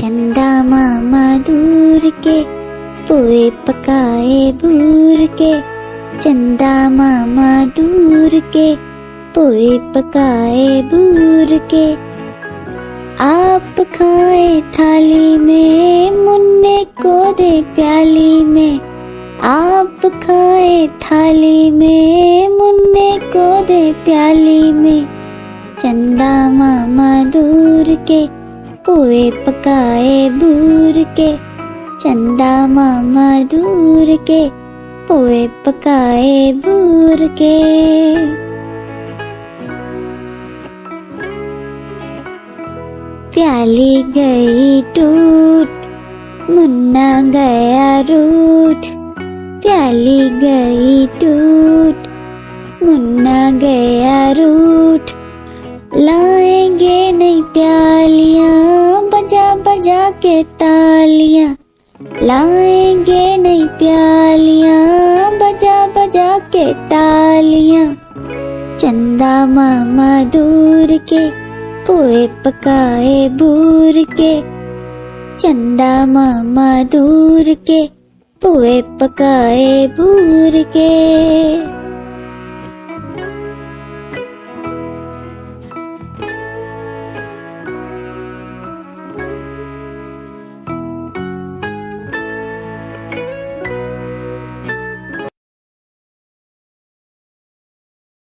चंदा मामा दूर के, पोए पकाए बूर के। चंदा मामा दूर के, पोए पकाए बूर के। आप खाए थाली में, मुन्ने को दे प्याली में। आप खाए थाली में, मुन्ने को दे प्याली में। चंदा मामा दूर के पोए पकाए बूर के, चंदा मामा दूर के पोए पकाए बूर के। प्याली गई टूट, मुन्ना गया रूठ। प्याली गई टूट, मुन्ना गया रूठ। लाएँगे नहीं प्यालियाँ के तालियाँ, लाएँगे नहीं प्यालियाँ, बजा बजा के तालियाँ। चंदा मामा दूर के, पोए पकाए बूर के। चंदा मामा दूर के, पोए पकाए बूर के।